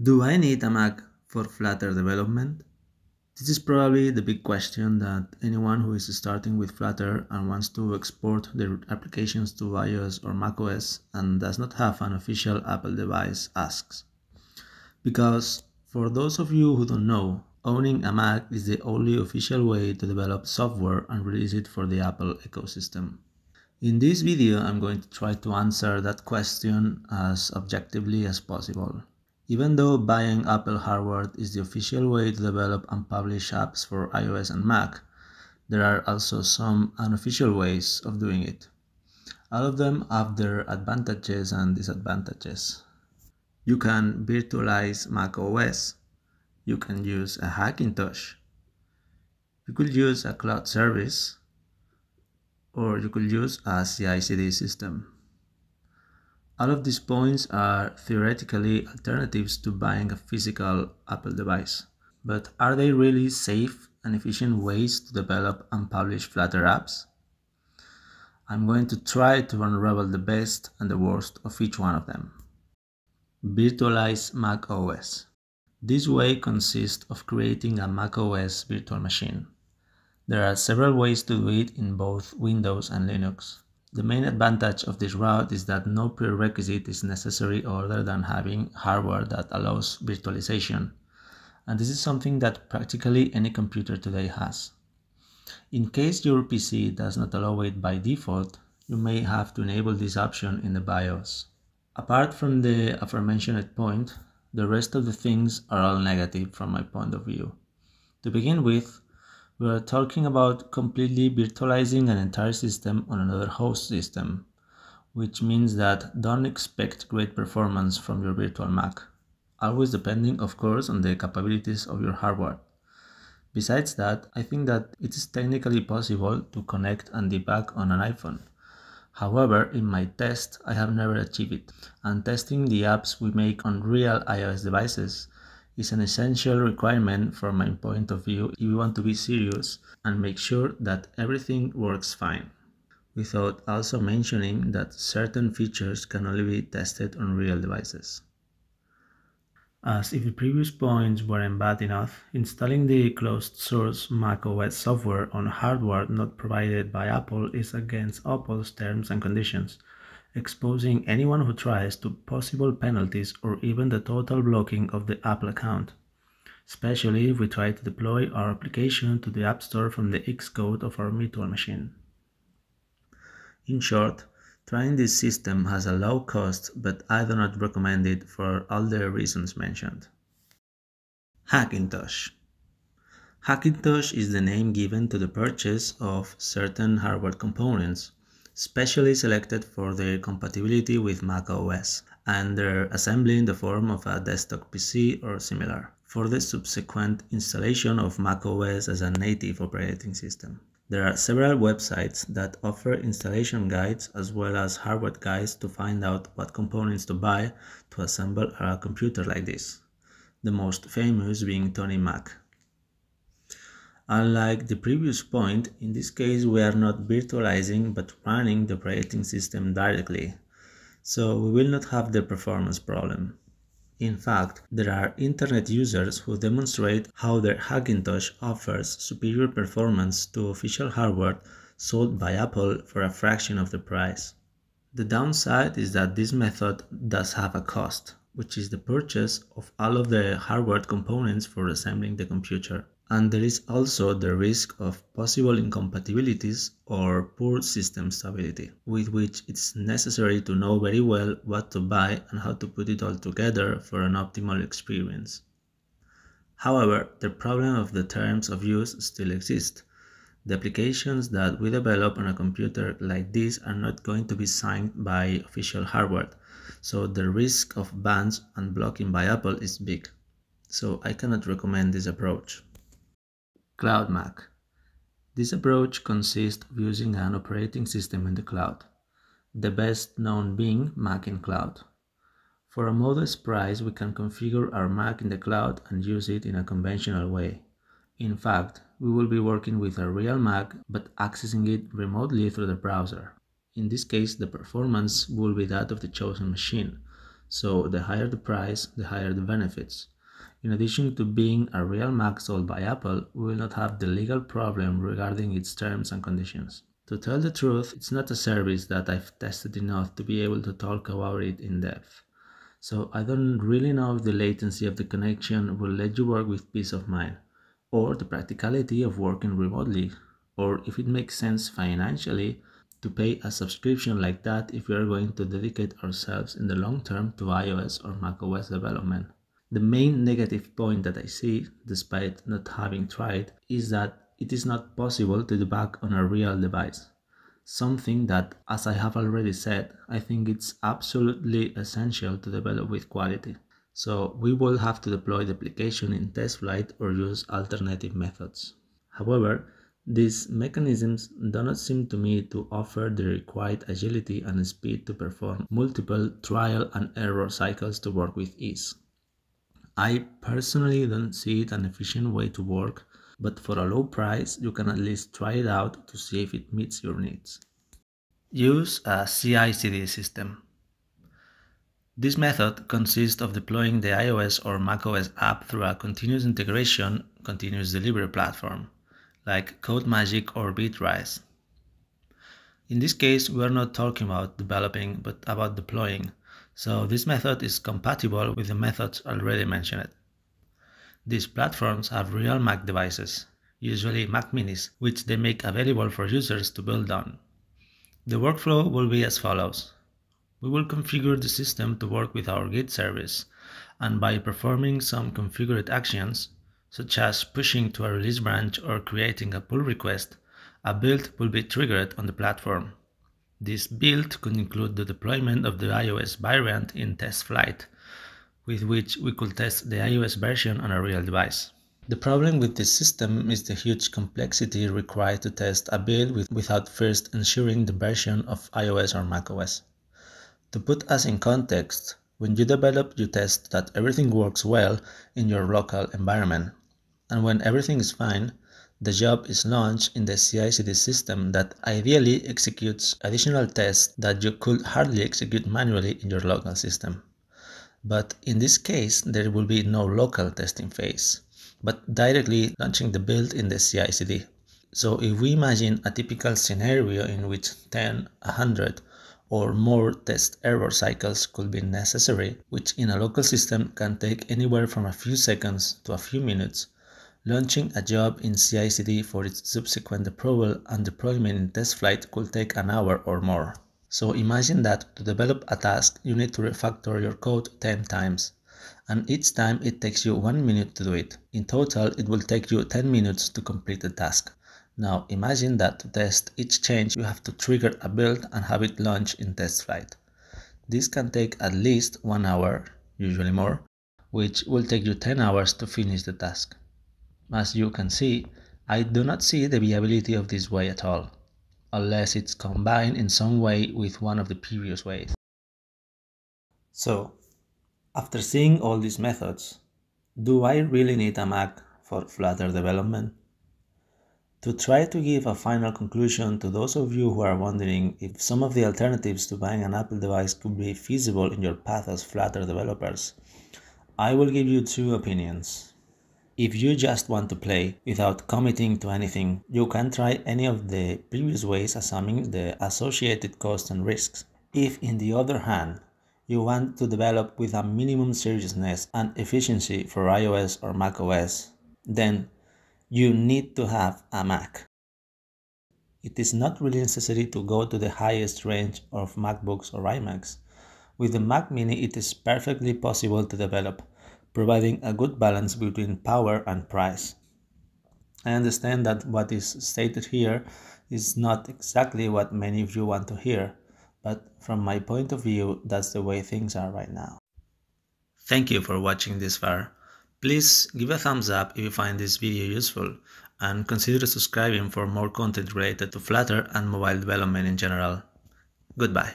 Do I need a Mac for Flutter development? This is probably the big question that anyone who is starting with Flutter and wants to export their applications to iOS or macOS and does not have an official Apple device asks. Because for those of you who don't know, owning a Mac is the only official way to develop software and release it for the Apple ecosystem. In this video, I'm going to try to answer that question as objectively as possible. Even though buying Apple hardware is the official way to develop and publish apps for iOS and Mac, there are also some unofficial ways of doing it. All of them have their advantages and disadvantages. You can virtualize Mac OS. You can use a Hackintosh. You could use a cloud service, or you could use a CI/CD system. All of these points are theoretically alternatives to buying a physical Apple device. But are they really safe and efficient ways to develop and publish Flutter apps? I'm going to try to unravel the best and the worst of each one of them. Virtualize Mac OS. This way consists of creating a Mac OS virtual machine. There are several ways to do it in both Windows and Linux. The main advantage of this route is that no prerequisite is necessary other than having hardware that allows virtualization, and this is something that practically any computer today has. In case your PC does not allow it by default, you may have to enable this option in the BIOS. Apart from the aforementioned point, the rest of the things are all negative from my point of view. To begin with, we are talking about completely virtualizing an entire system on another host system, which means that don't expect great performance from your virtual Mac, always depending of course on the capabilities of your hardware. Besides that, I think that it is technically possible to connect and debug on an iPhone. However, in my test, I have never achieved it, and testing the apps we make on real iOS devices is an essential requirement from my point of view if you want to be serious and make sure that everything works fine. Without also mentioning that certain features can only be tested on real devices. As if the previous points weren't bad enough, installing the closed source macOS software on hardware not provided by Apple is against Apple's terms and conditions, exposing anyone who tries to possible penalties or even the total blocking of the Apple account, especially if we try to deploy our application to the App Store from the Xcode of our virtual machine. In short, trying this system has a low cost, but I do not recommend it for all the reasons mentioned. Hackintosh Hackintosh is the name given to the purchase of certain hardware components specially selected for their compatibility with Mac OS and their assembly in the form of a desktop PC or similar for the subsequent installation of Mac OS as a native operating system. There are several websites that offer installation guides as well as hardware guides to find out what components to buy to assemble a computer like this, the most famous being Tony Mac. Unlike the previous point, in this case we are not virtualizing but running the operating system directly, so we will not have the performance problem. In fact, there are internet users who demonstrate how their Hackintosh offers superior performance to official hardware sold by Apple for a fraction of the price. The downside is that this method does have a cost, which is the purchase of all of the hardware components for assembling the computer and there is also the risk of possible incompatibilities or poor system stability, with which it's necessary to know very well what to buy and how to put it all together for an optimal experience. However, the problem of the terms of use still exists. The applications that we develop on a computer like this are not going to be signed by official hardware, so the risk of bans and blocking by Apple is big. So I cannot recommend this approach. Cloud Mac. This approach consists of using an operating system in the cloud, the best known being Mac in Cloud. For a modest price, we can configure our Mac in the cloud and use it in a conventional way. In fact, we will be working with a real Mac but accessing it remotely through the browser. In this case, the performance will be that of the chosen machine, So the higher the price, the higher the benefits. In addition to being a real Mac sold by Apple, we will not have the legal problem regarding its terms and conditions. To tell the truth, it's not a service that I've tested enough to be able to talk about it in depth. So I don't really know if the latency of the connection will let you work with peace of mind, or the practicality of working remotely, or if it makes sense financially to pay a subscription like that if we are going to dedicate ourselves in the long term to iOS or macOS development. The main negative point that I see, despite not having tried, is that it is not possible to debug on a real device. Something that, as I have already said, I think it's absolutely essential to develop with quality. So we will have to deploy the application in TestFlight or use alternative methods. However, these mechanisms do not seem to me to offer the required agility and speed to perform multiple trial and error cycles to work with ease. I personally don't see it an efficient way to work but for a low price you can at least try it out to see if it meets your needs. Use a CI/CD system. This method consists of deploying the iOS or macOS app through a continuous integration, continuous delivery platform, like CodeMagic or Bitrise. In this case, we are not talking about developing, but about deploying, so this method is compatible with the methods already mentioned. These platforms have real Mac devices, usually Mac minis, which they make available for users to build on. The workflow will be as follows. We will configure the system to work with our Git service, and by performing some configured actions, such as pushing to a release branch or creating a pull request, a build will be triggered on the platform. This build could include the deployment of the iOS variant in TestFlight, with which we could test the iOS version on a real device. The problem with this system is the huge complexity required to test a build with, without first ensuring the version of iOS or macOS. To put us in context, when you develop, you test that everything works well in your local environment. And when everything is fine, the job is launched in the CI/CD system that ideally executes additional tests that you could hardly execute manually in your local system. But in this case, there will be no local testing phase, but directly launching the build in the CI/CD. So if we imagine a typical scenario in which 10, 100 or more test error cycles could be necessary, which in a local system can take anywhere from a few seconds to a few minutes, launching a job in CI/CD for its subsequent approval and deployment in TestFlight could take an hour or more. So imagine that to develop a task, you need to refactor your code 10 times. And each time it takes you 1 minute to do it. In total, it will take you 10 minutes to complete the task. Now imagine that to test each change, you have to trigger a build and have it launch in TestFlight. This can take at least 1 hour, usually more, which will take you 10 hours to finish the task. As you can see, I do not see the viability of this way at all unless it's combined in some way with one of the previous ways. So, after seeing all these methods, do I really need a Mac for Flutter development? To try to give a final conclusion to those of you who are wondering if some of the alternatives to buying an Apple device could be feasible in your path as Flutter developers, I will give you two opinions. If you just want to play without committing to anything, you can try any of the previous ways assuming the associated costs and risks. If, in the other hand, you want to develop with a minimum seriousness and efficiency for iOS or macOS, then you need to have a Mac. It is not really necessary to go to the highest range of MacBooks or iMacs. With the Mac Mini, it is perfectly possible to develop providing a good balance between power and price. I understand that what is stated here is not exactly what many of you want to hear, but from my point of view, that's the way things are right now. Thank you for watching this far. Please give a thumbs up if you find this video useful and consider subscribing for more content related to Flutter and mobile development in general. Goodbye.